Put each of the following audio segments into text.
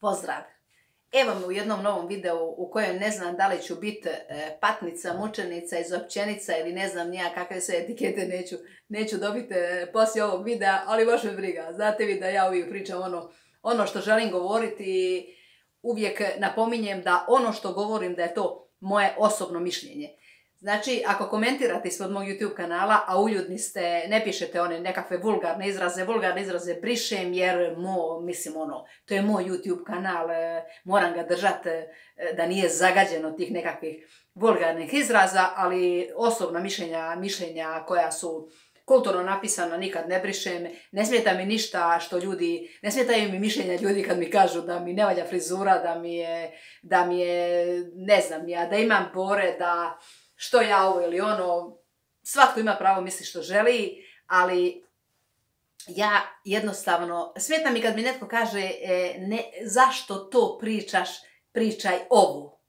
Pozdrav! Evo me u jednom novom videu u kojem ne znam da li ću biti e, patnica, mučenica, izopćenica ili ne znam nija kakve sve etikete neću, neću dobiti e, poslije ovog videa, ali baš me briga. Znate vi da ja uvijek pričam ono, ono što želim govoriti i uvijek napominjem da ono što govorim da je to moje osobno mišljenje. Znači, ako komentirate ispod mog YouTube kanala, a uljudni ste, ne pišete one nekakve vulgarne izraze, vulgarne izraze brišem jer mo, mislim ono, to je moj YouTube kanal, e, moram ga držati e, da nije zagađen od tih nekakvih vulgarnih izraza, ali osobna mišljenja, mišljenja koja su kulturno napisana nikad ne brišem, ne smeta mi ništa što ljudi, ne smetaju mi mišljenja ljudi kad mi kažu da mi ne valja frizura, da mi je, da mi je, ne znam ja, da imam bore, da što ja ovo ili ono, svatko ima pravo misli što želi, ali ja jednostavno, smeta mi kad mi netko kaže e, ne, zašto to pričaš, pričaj ovo.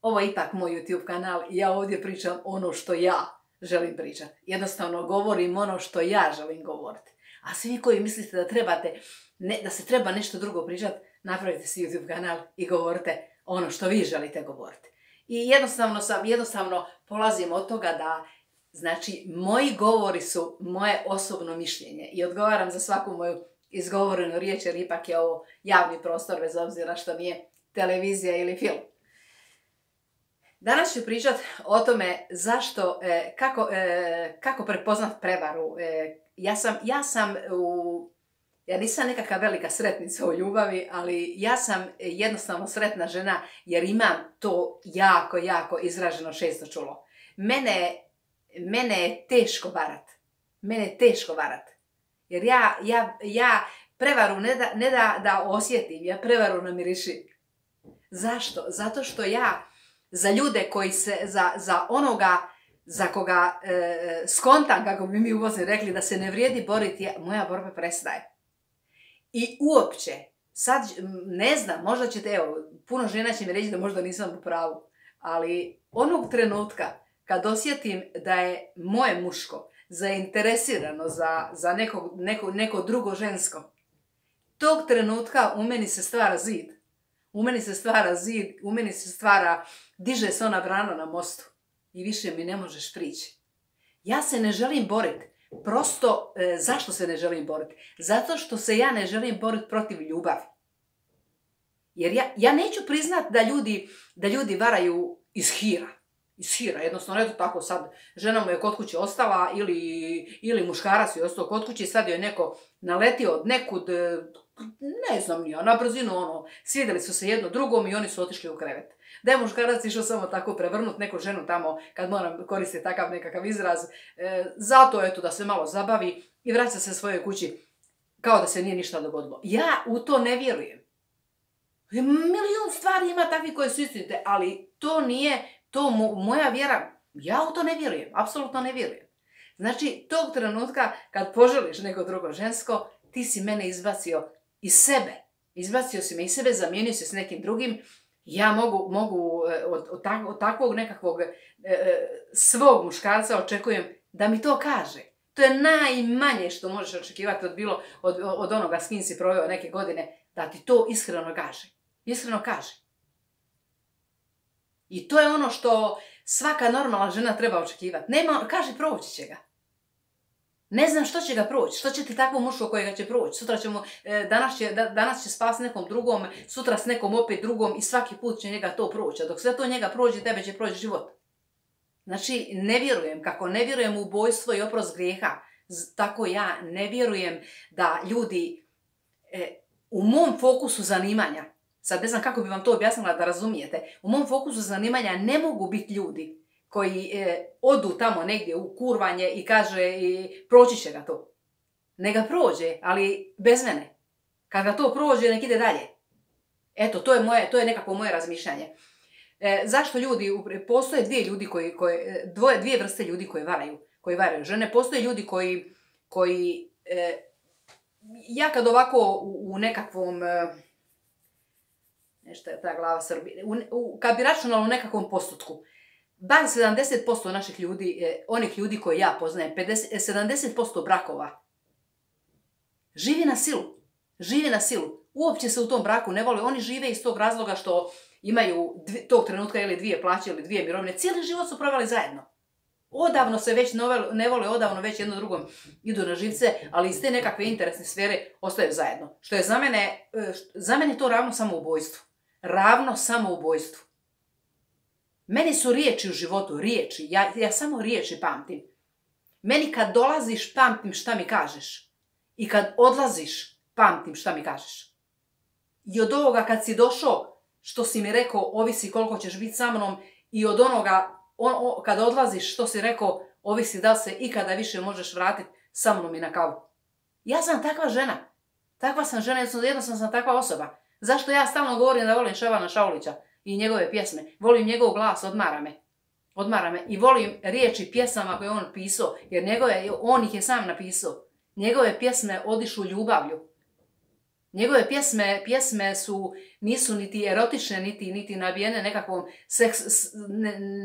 Ovo je ipak moj YouTube kanal i ja ovdje pričam ono što ja želim pričati. Jednostavno govorim ono što ja želim govoriti. A svi koji mislite da trebate, ne, da se treba nešto drugo pričati, napravite si YouTube kanal i govorite ono što vi želite govoriti. I jednostavno sam, jednostavno polazim od toga da Znači, moji govori su moje osobno mišljenje i odgovaram za svaku moju izgovorenu riječ, jer ipak je ovo javni prostor, bez obzira što mi je televizija ili film. Danas ću pričat o tome zašto, e, kako, e, kako prepoznat prevaru. E, ja, sam, ja sam u ja nisam nekakva velika sretnica u ljubavi, ali ja sam jednostavno sretna žena jer imam to jako, jako izraženo šesto čulo. Mene, mene je teško varat. Mene je teško varat. Jer ja, ja, ja prevaru ne da, ne da, da osjetim, ja prevaru namirišim. Zašto? Zato što ja za ljude koji se, za, za onoga za koga e, skontam, kako bi mi u rekli, da se ne vrijedi boriti, moja borba prestaje. I uopće, sad ne znam, možda ćete, evo, puno žena će mi reći da možda nisam u pravu, ali onog trenutka kad osjetim da je moje muško zainteresirano za, za neko, neko, neko drugo žensko, tog trenutka u meni se stvara zid. U meni se stvara zid, u meni se stvara, diže se ona brana na mostu i više mi ne možeš prići. Ja se ne želim boriti. Prosto, e, zašto se ne želim boriti? Zato što se ja ne želim boriti protiv ljubavi. Jer ja, ja neću priznat da ljudi, da ljudi varaju iz hira. Iz hira, jednostavno, eto tako sad, žena mu je kod kuće ostala ili, ili muškarac je ostao kod kuće i sad joj neko naletio od nekud, e, ne znam nija, na brzinu ono, svidjeli su se jedno drugom i oni su otišli u krevet. Da je muškarac išao samo tako prevrnut neku ženu tamo, kad moram koristiti takav nekakav izraz, e, zato eto da se malo zabavi i vraća se svojoj kući kao da se nije ništa dogodilo. Ja u to ne vjerujem. E, milijun stvari ima takvi koje su istinite, ali to nije, to moja vjera, ja u to ne vjerujem, apsolutno ne vjerujem. Znači, tog trenutka kad poželiš neko drugo žensko, ti si mene izbacio iz sebe. Izbacio si me iz sebe, zamijenio se s nekim drugim ja mogu, mogu e, od, od, takvog nekakvog e, e, svog muškarca očekujem da mi to kaže. To je najmanje što možeš očekivati od, bilo, od, od onoga s kim si proveo neke godine, da ti to iskreno kaže. Iskreno kaže. I to je ono što svaka normalna žena treba očekivati. Nema, kaže, proći će ga. Ne znam što će ga proći, što će ti takvo muško kojega će proći. Sutra ćemo, e, danas će, danas će spas nekom drugom, sutra s nekom opet drugom i svaki put će njega to proći. A dok sve to njega prođe, tebe će proći život. Znači, ne vjerujem, kako ne vjerujem u bojstvo i oprost grijeha, tako ja ne vjerujem da ljudi e, u mom fokusu zanimanja, sad ne znam kako bi vam to objasnila da razumijete, u mom fokusu zanimanja ne mogu biti ljudi koji e, odu tamo negdje u kurvanje i kaže i proći će ga to. Ne ga prođe, ali bez mene. Kad ga to prođe, nek ide dalje. Eto, to je, moje, to je nekako moje razmišljanje. E, zašto ljudi, postoje dvije ljudi koji, koji e, dvoje, dvije vrste ljudi koji varaju, koji varaju žene. Postoje ljudi koji, koji e, ja kad ovako u, u nekakvom, e, nešto je ta glava Srbije, u, kad bi računala u nekakvom postotku, bar 70% naših ljudi, onih ljudi koje ja poznajem, 50, 70% brakova, živi na silu. Živi na silu. Uopće se u tom braku ne vole. Oni žive iz tog razloga što imaju tog trenutka ili dvije plaće ili dvije mirovine. Cijeli život su proveli zajedno. Odavno se već ne vole, odavno već jedno drugom idu na živce, ali iz te nekakve interesne sfere ostaju zajedno. Što je za mene, e, za mene to ravno samoubojstvu. Ravno samoubojstvu. Meni su riječi u životu, riječi. Ja, ja samo riječi pamtim. Meni kad dolaziš, pamtim šta mi kažeš. I kad odlaziš, pamtim šta mi kažeš. I od ovoga kad si došao, što si mi rekao, ovisi koliko ćeš biti sa mnom, i od onoga, on, kad odlaziš, što si rekao, ovisi da se ikada više možeš vratiti sa mnom i na kavu. Ja sam takva žena. Takva sam žena, jednostavno sam takva osoba. Zašto ja stalno govorim da volim Ševana Šaulića i njegove pjesme? Volim njegov glas, odmara me. Odmara me. I volim riječi pjesama koje on pisao, jer njegove, on ih je sam napisao. Njegove pjesme odišu ljubavlju. Njegove pjesme, pjesme su, nisu niti erotične, niti, niti nabijene nekakvom seks,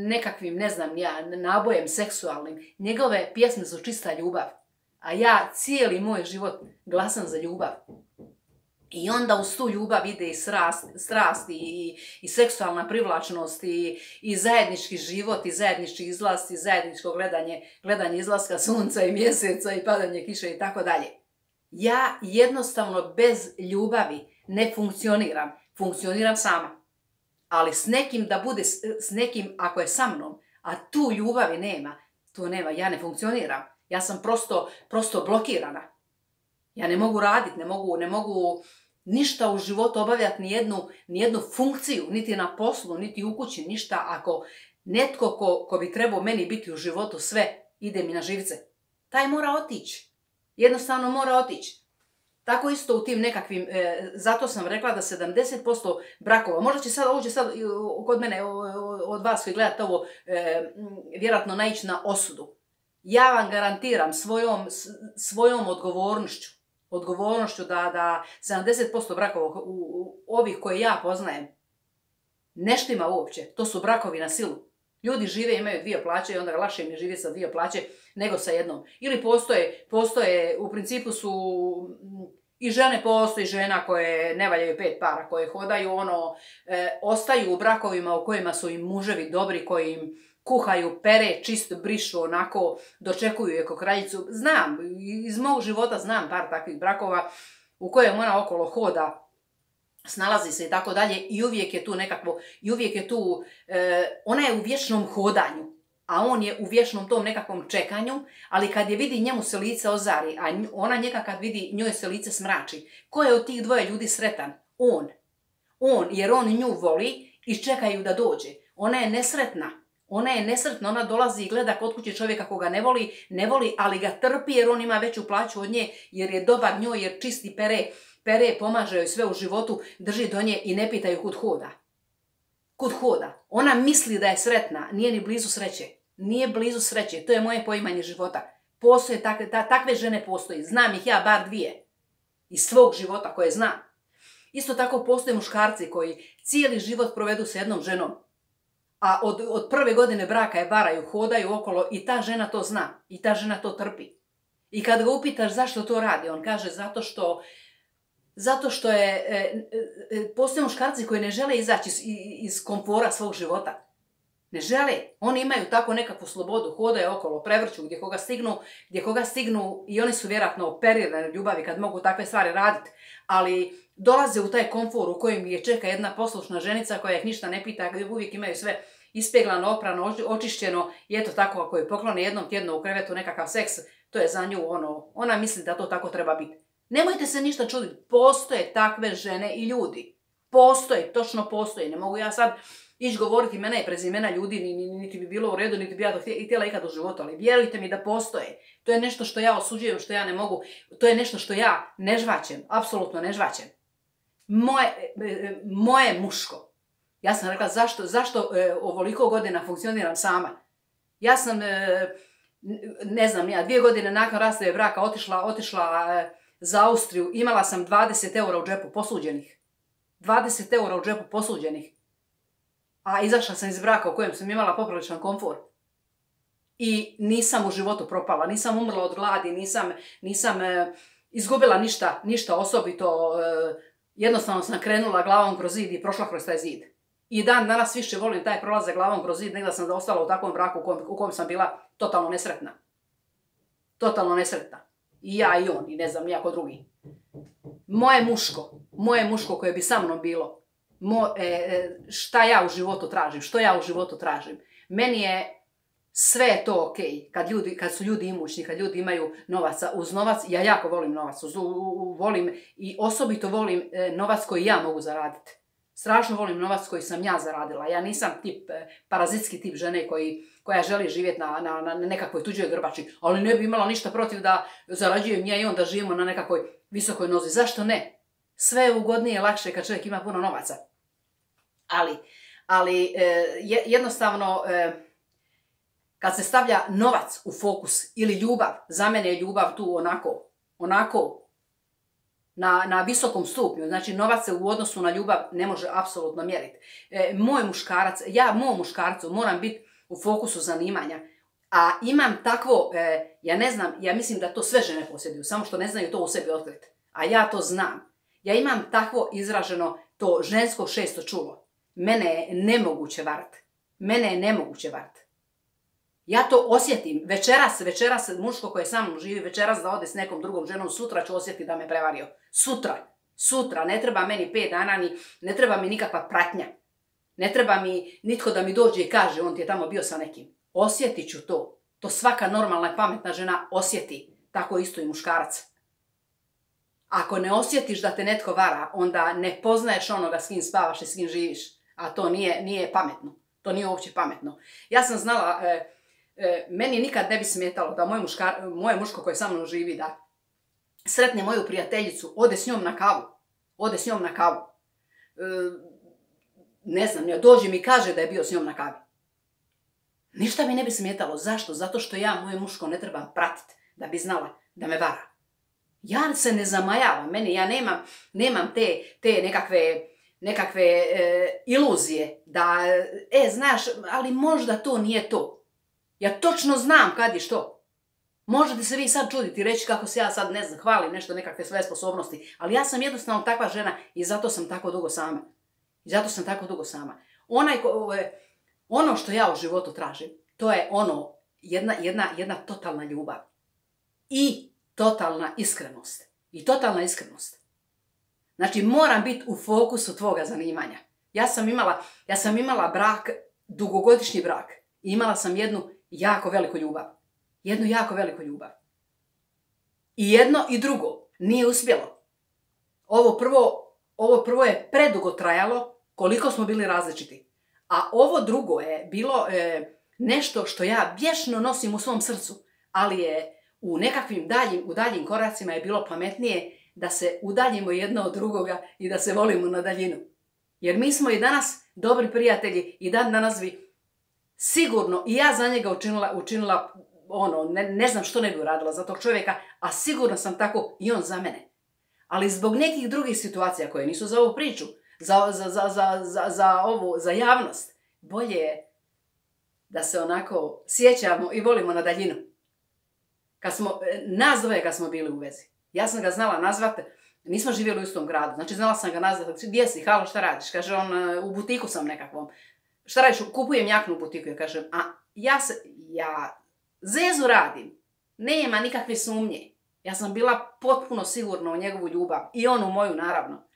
nekakvim, ne znam ja, nabojem seksualnim. Njegove pjesme su čista ljubav. A ja cijeli moj život glasam za ljubav. I onda uz tu ljubav ide i strast, i, i, seksualna privlačnost i, i zajednički život i zajednički izlaz i zajedničko gledanje, gledanje izlaska sunca i mjeseca i padanje kiše i tako dalje. Ja jednostavno bez ljubavi ne funkcioniram. Funkcioniram sama. Ali s nekim da bude, s nekim ako je sa mnom, a tu ljubavi nema, tu nema, ja ne funkcioniram. Ja sam prosto, prosto blokirana. Ja ne mogu raditi, ne mogu, ne mogu ništa u životu obavljati, ni jednu, ni jednu funkciju, niti na poslu, niti u kući, ništa ako netko ko, ko bi trebao meni biti u životu sve, ide mi na živce. Taj mora otići. Jednostavno mora otići. Tako isto u tim nekakvim, e, zato sam rekla da 70% brakova, možda će sad, ovo sad kod mene, od vas koji gledate ovo, e, vjerojatno naići na osudu. Ja vam garantiram svojom, svojom odgovornošću, odgovornošću da, da 70% brakova u, ovih koje ja poznajem, neštima uopće, to su brakovi na silu. Ljudi žive, imaju dvije plaće i onda lakše im je živjeti sa dvije plaće nego sa jednom. Ili postoje, postoje, u principu su i žene postoji žena koje ne valjaju pet para, koje hodaju ono, e, ostaju u brakovima u kojima su im muževi dobri, koji im kuhaju, pere, čisto brišu, onako, dočekuju je kraljicu. Znam, iz mog života znam par takvih brakova u kojem ona okolo hoda snalazi se i tako dalje i uvijek je tu nekakvo, i uvijek je tu, e, ona je u vječnom hodanju, a on je u vječnom tom nekakvom čekanju, ali kad je vidi njemu se lice ozari, a ona njega kad vidi njoj se lice smrači, ko je od tih dvoje ljudi sretan? On. On, jer on nju voli i čekaju da dođe. Ona je nesretna. Ona je nesretna, ona dolazi i gleda kod kuće čovjeka koga ne voli, ne voli, ali ga trpi jer on ima veću plaću od nje, jer je dobar njoj, jer čisti pere, pere, pomaže joj sve u životu, drži do nje i ne pitaju kud hoda. Kud hoda. Ona misli da je sretna, nije ni blizu sreće. Nije blizu sreće, to je moje poimanje života. Postoje takve, takve žene postoji, znam ih ja bar dvije. Iz svog života koje znam. Isto tako postoje muškarci koji cijeli život provedu sa jednom ženom. A od, od prve godine braka je varaju, hodaju okolo i ta žena to zna. I ta žena to trpi. I kad ga upitaš zašto to radi, on kaže zato što zato što je, e, e, e, postoje muškarci koji ne žele izaći iz, iz komfora svog života. Ne žele. Oni imaju tako nekakvu slobodu, hodaju okolo, prevrću gdje koga stignu, gdje koga stignu i oni su vjerojatno operirani ljubavi kad mogu takve stvari raditi. Ali dolaze u taj komfor u kojem je čeka jedna poslušna ženica koja ih ništa ne pita, gdje uvijek imaju sve ispeglano, oprano, očišćeno i eto tako ako je poklone jednom tjedno u krevetu nekakav seks, to je za nju ono, ona misli da to tako treba biti. Nemojte se ništa čuditi, postoje takve žene i ljudi. Postoje, točno postoje. Ne mogu ja sad ići govoriti imena i prezimena ljudi, niti bi bilo u redu, niti bi ja to htjela ikad u životu, ali vjerujte mi da postoje. To je nešto što ja osuđujem, što ja ne mogu, to je nešto što ja ne žvaćem, apsolutno ne žvaćem. Moje, e, moje muško. Ja sam rekla zašto, zašto e, ovoliko godina funkcioniram sama. Ja sam, e, ne znam, ja dvije godine nakon rastave braka otišla, otišla za Austriju, imala sam 20 eura u džepu posuđenih. 20 eura u džepu posuđenih. A izašla sam iz braka u kojem sam imala popriličan komfort. I nisam u životu propala, nisam umrla od gladi, nisam, nisam e, izgubila ništa, ništa osobito e, jednostavno sam krenula glavom kroz zid i prošla kroz taj zid. I dan danas više volim taj prolazak glavom kroz zid nego da sam ostala u takvom braku u kojem, u kojem sam bila totalno nesretna. Totalno nesretna. I ja i on, i ne znam, nijako drugi. Moje muško, moje muško koje bi sa mnom bilo, mo, e, e, šta ja u životu tražim, što ja u životu tražim. Meni je sve to ok, kad, ljudi, kad su ljudi imućni, kad ljudi imaju novaca. Uz novac, ja jako volim novac, uz, volim i osobito volim e, novac koji ja mogu zaraditi. Strašno volim novac koji sam ja zaradila. Ja nisam tip, e, parazitski tip žene koji, koja želi živjeti na, na, na nekakvoj tuđoj grbači, ali ne bi imala ništa protiv da zarađujem ja i on da živimo na nekakvoj visokoj nozi. Zašto ne? Sve je ugodnije lakše kad čovjek ima puno novaca. Ali, ali e, jednostavno kad se stavlja novac u fokus ili ljubav, za mene je ljubav tu onako, onako, na, na visokom stupnju. Znači, novac se u odnosu na ljubav ne može apsolutno mjeriti. E, moj muškarac, ja mom muškarcu moram biti u fokusu zanimanja. A imam takvo, e, ja ne znam, ja mislim da to sve žene posjeduju, samo što ne znaju to u sebi otkriti. A ja to znam. Ja imam takvo izraženo to žensko šesto čulo. Mene je nemoguće vart. Mene je nemoguće vart. Ja to osjetim. Večeras, večeras, muško koje sa mnom živi, večeras da ode s nekom drugom ženom, sutra ću osjetiti da me prevario. Sutra. Sutra. Ne treba meni pet dana, ni, ne treba mi nikakva pratnja. Ne treba mi nitko da mi dođe i kaže on ti je tamo bio sa nekim. Osjetit ću to. To svaka normalna i pametna žena osjeti. Tako isto i muškarac. Ako ne osjetiš da te netko vara, onda ne poznaješ onoga s kim spavaš i s kim živiš. A to nije, nije pametno. To nije uopće pametno. Ja sam znala, e, e, meni nikad ne bi smetalo da moj moje muško koje sa mnom živi da sretne moju prijateljicu, ode s njom na kavu. Ode s njom na kavu. E, ne znam, ne, dođe mi kaže da je bio s njom na kavi. Ništa mi ne bi smetalo. Zašto? Zato što ja moje muško ne trebam pratiti da bi znala da me vara. Ja se ne zamajavam. Meni, ja nemam, nemam te, te nekakve, nekakve e, iluzije da, e, znaš, ali možda to nije to. Ja točno znam kad i što. Možete se vi sad čuditi i reći kako se ja sad ne znam, hvalim nešto, nekakve svoje sposobnosti, ali ja sam jednostavno takva žena i zato sam tako dugo sama. I zato sam tako dugo sama. Onaj ko, ono što ja u životu tražim, to je ono, jedna, jedna, jedna totalna ljubav. I totalna iskrenost. I totalna iskrenost. Znači, moram biti u fokusu tvoga zanimanja. Ja sam imala, ja sam imala brak, dugogodišnji brak. I imala sam jednu jako veliku ljubav. Jednu jako veliku ljubav. I jedno i drugo nije uspjelo. Ovo prvo, ovo prvo je predugo trajalo koliko smo bili različiti. A ovo drugo je bilo e, nešto što ja vješno nosim u svom srcu, ali je u nekakvim daljim, u daljim koracima je bilo pametnije da se udaljimo jedno od drugoga i da se volimo na daljinu. Jer mi smo i danas dobri prijatelji i dan danas bi sigurno i ja za njega učinila, učinila ono, ne, ne znam što ne bi uradila za tog čovjeka, a sigurno sam tako i on za mene. Ali zbog nekih drugih situacija koje nisu za ovu priču, za, za, za, za, za, ovu, za javnost, bolje je da se onako sjećamo i volimo na daljinu. Kad smo, nas dvoje kad smo bili u vezi. Ja sam ga znala nazvati, nismo živjeli u istom gradu, znači znala sam ga nazvati, gdje si, halo, šta radiš? Kaže on, e, u butiku sam nekakvom šta radiš, kupujem jaknu u butiku, ja kažem, a ja se, ja zezu radim, nema nikakve sumnje. Ja sam bila potpuno sigurna u njegovu ljubav i on u moju, naravno.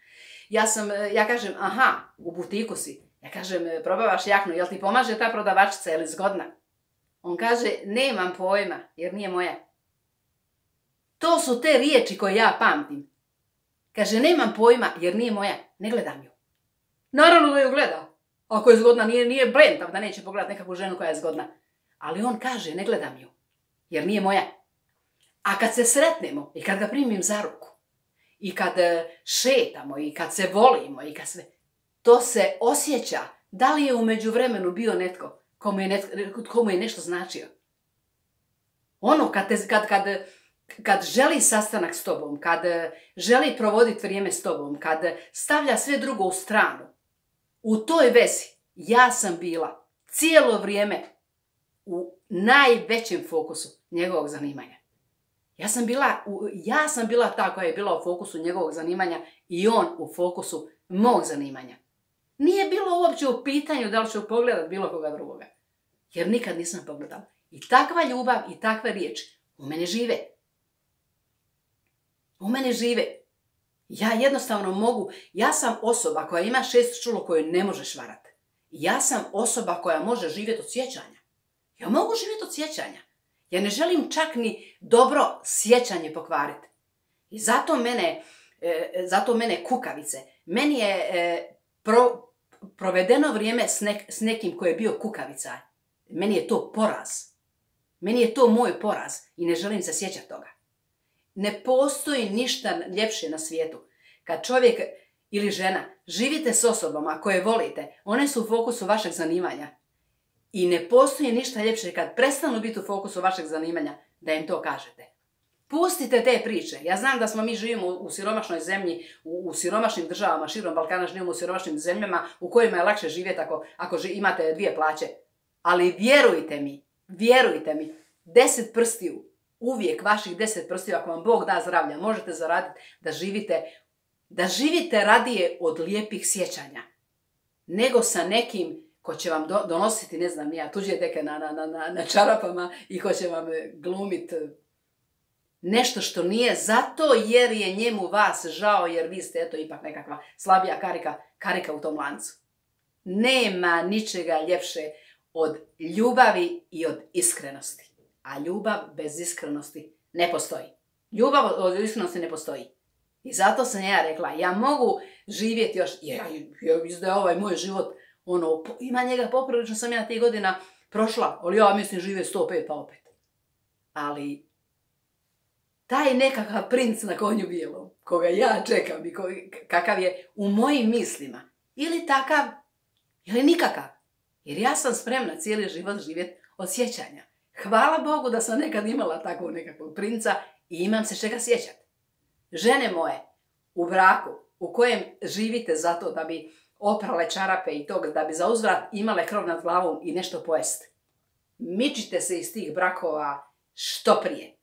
Ja sam, e, ja kažem, aha, u butiku si. Ja kažem, e, probavaš jaknu, jel ti pomaže ta prodavačica, je li zgodna? On kaže, nemam pojma, jer nije moja. To su te riječi koje ja pamtim. Kaže, nemam pojma, jer nije moja. Ne gledam ju. Naravno da ju gleda. Ako je zgodna, nije, nije brentav da neće pogledati nekakvu ženu koja je zgodna. Ali on kaže, ne gledam ju, jer nije moja. A kad se sretnemo i kad ga primim za ruku, i kad e, šetamo, i kad se volimo, i kad sve, to se osjeća da li je u međuvremenu bio netko komu je, komu je nešto značio. Ono, kad, te, kad, kad, kad želi sastanak s tobom, kad e, želi provoditi vrijeme s tobom, kad stavlja sve drugo u stranu, u toj vezi ja sam bila cijelo vrijeme u najvećem fokusu njegovog zanimanja. Ja sam bila, ja sam bila ta koja je bila u fokusu njegovog zanimanja i on u fokusu mog zanimanja. Nije bilo uopće u pitanju da li ću pogledat bilo koga drugoga. Jer nikad nisam pogledala. I takva ljubav i takve riječi u mene žive. U mene žive. Ja jednostavno mogu, ja sam osoba koja ima šest čulo koju ne možeš varati. Ja sam osoba koja može živjeti od sjećanja. Ja mogu živjeti od sjećanja. Ja ne želim čak ni dobro sjećanje pokvariti. I zato mene, e, zato mene kukavice. Meni je e, provedeno vrijeme s, s nekim koji je bio kukavica. Meni je to poraz. Meni je to moj poraz i ne želim se sjećati toga. Ne postoji ništa ljepše na svijetu. Kad čovjek ili žena živite s osobama koje volite, one su u fokusu vašeg zanimanja. I ne postoji ništa ljepše kad prestanu biti u fokusu vašeg zanimanja da im to kažete. Pustite te priče. Ja znam da smo mi živimo u siromašnoj zemlji, u, siromašnim državama, širom Balkana živimo u siromašnim zemljama u kojima je lakše živjeti ako, ako imate dvije plaće. Ali vjerujte mi, vjerujte mi, deset prstiju, uvijek vaših deset prstiju, ako vam Bog da zdravlja, možete zaraditi da živite, da živite radije od lijepih sjećanja, nego sa nekim ko će vam donositi, ne znam, ja, tuđe deke na, na, na, na čarapama i ko će vam glumit nešto što nije zato jer je njemu vas žao jer vi ste eto ipak nekakva slabija karika, karika u tom lancu. Nema ničega ljepše od ljubavi i od iskrenosti. A ljubav bez iskrenosti ne postoji. Ljubav od iskrenosti ne postoji. I zato sam ja rekla, ja mogu živjeti još, jer ja, je ovaj moj život, ono, ima njega poprilično sam ja tih godina prošla, ali ja mislim žive 105 pa opet. Ali taj nekakav princ na konju bijelom, koga ja čekam i kakav je u mojim mislima, ili takav, ili nikakav. Jer ja sam spremna cijeli život živjeti od sjećanja. Hvala Bogu da sam nekad imala takvog nekakvog princa i imam se čega sjećati. Žene moje, u braku u kojem živite zato da bi oprale čarape i tog, da bi za uzvrat imale krov nad glavom i nešto pojesti. Mičite se iz tih brakova što prije.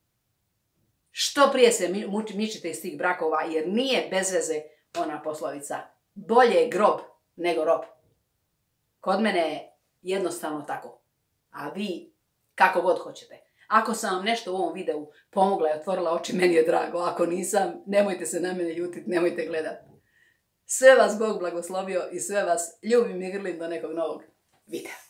Što prije se mičite iz tih brakova jer nije bez veze ona poslovica. Bolje je grob nego rob. Kod mene je jednostavno tako. A vi kako god hoćete. Ako sam vam nešto u ovom videu pomogla i otvorila oči, meni je drago. Ako nisam, nemojte se na mene ljutiti, nemojte gledati. Sve vas Bog blagoslovio i sve vas ljubim i grlim do nekog novog videa.